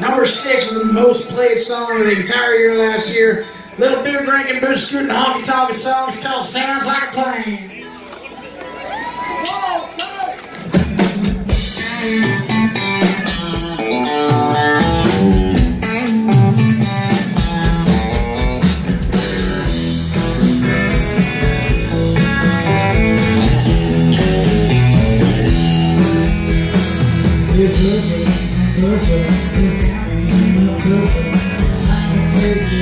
Number six was the most played song of the entire year last year. Little beer drinking, booze scooting, honky tonky songs called Sounds Like a Plan.